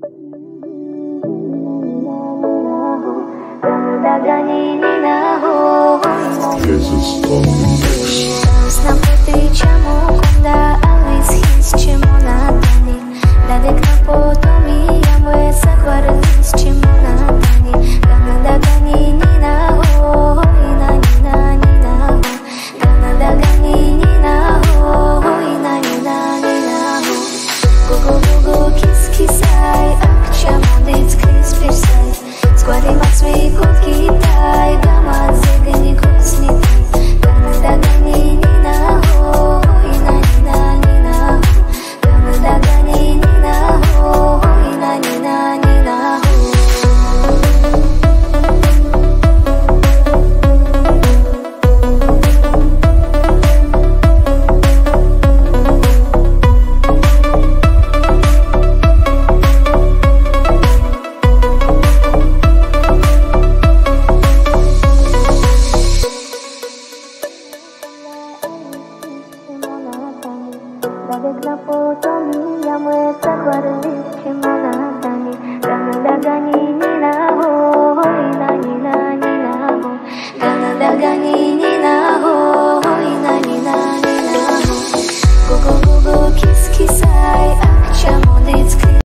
Jesus on the mix. ¿Cuál es la foto mía? Muestra cuál es